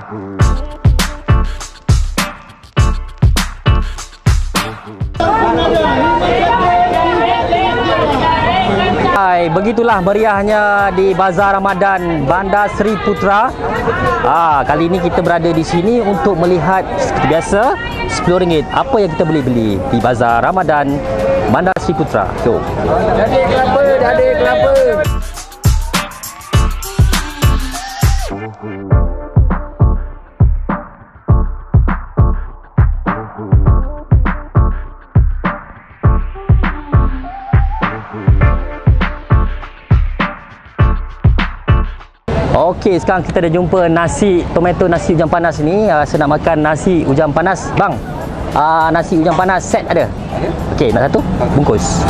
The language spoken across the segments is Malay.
Mm-hmm. Begitulah meriahnya di Bazar Ramadan Bandar Seri Putra. Ah, kali ini kita berada di sini untuk melihat seperti biasa RM10 apa yang kita boleh beli di Bazar Ramadan Bandar Seri Putra. Jom. Jadi kelapa, jadi kelapa. Okey, sekarang kita dah jumpa nasi tomato nasi hujan panas ni. Uh, saya nak makan nasi hujan panas. Bang, uh, nasi hujan panas set ada? Okey, nak satu? Bungkus.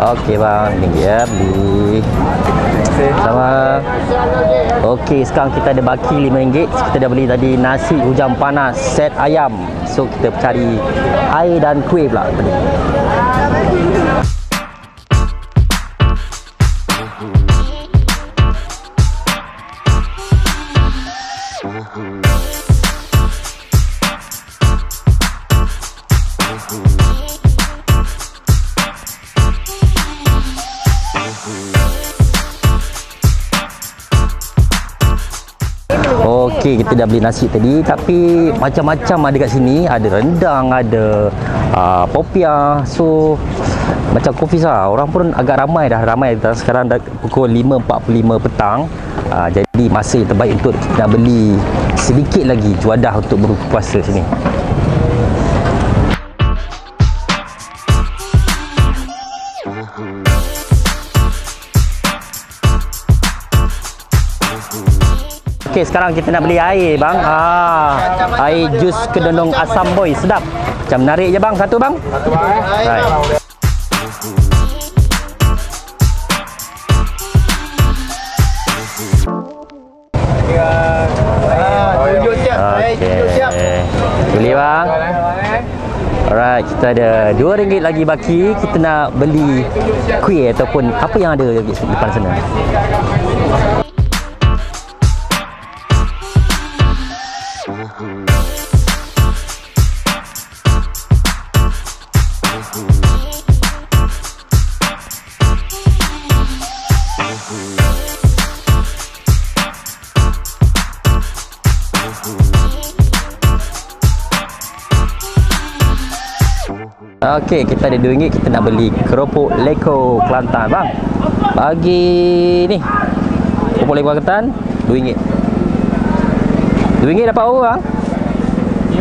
Okey bang, RM1 ya beli. Sama. Okey, sekarang kita ada baki RM5. Kita dah beli tadi nasi hujan panas set ayam. So kita cari air dan kuih pula tadi. Okey, kita dah beli nasi tadi tapi macam-macam ada kat sini. Ada rendang, ada uh, popiah. So macam kopi lah. Orang pun agak ramai dah. Ramai dah. Sekarang dah pukul 5.45 petang. Uh, jadi masa yang terbaik untuk nak beli sedikit lagi juadah untuk berpuasa sini. Okey, sekarang kita nak beli air, bang. Ah, air jus kedondong asam boy, sedap. Macam menarik je, bang. Satu, bang. Satu bang. Beli, bang. Alright, kita ada RM2 lagi baki. Kita nak beli kuih ataupun apa yang ada di depan sana. Okey, kita ada RM2 kita nak beli keropok leko Kelantan, bang. Bagi ni. Keropok leko Kelantan RM2. RM2 dapat berapa, bang?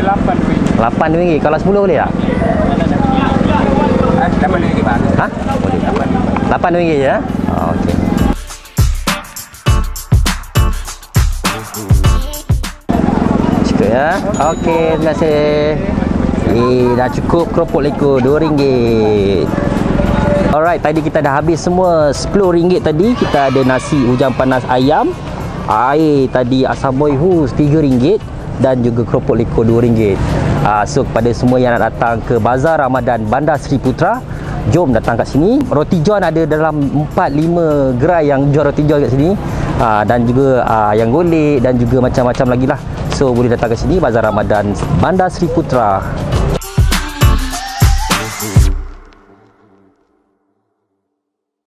Lapan kuih. RM8. Kalau 10 boleh tak? Eh, lapan lagi bang. Ha? Boleh. RM8 je ya? Oh, okey. Cukup ya. Okey, terima kasih. Eh, dah cukup keropok leko RM2. Alright, tadi kita dah habis semua RM10 tadi. Kita ada nasi hujan panas ayam, air tadi asam boy hus RM3 dan juga keropok leko RM2. Uh, so kepada semua yang nak datang ke Bazar Ramadan Bandar Seri Putra, jom datang kat sini. Roti john ada dalam 4 5 gerai yang jual roti john kat sini. Uh, dan juga uh, yang golek dan juga macam-macam lagi lah. So boleh datang ke sini Bazar Ramadan Bandar Seri Putra.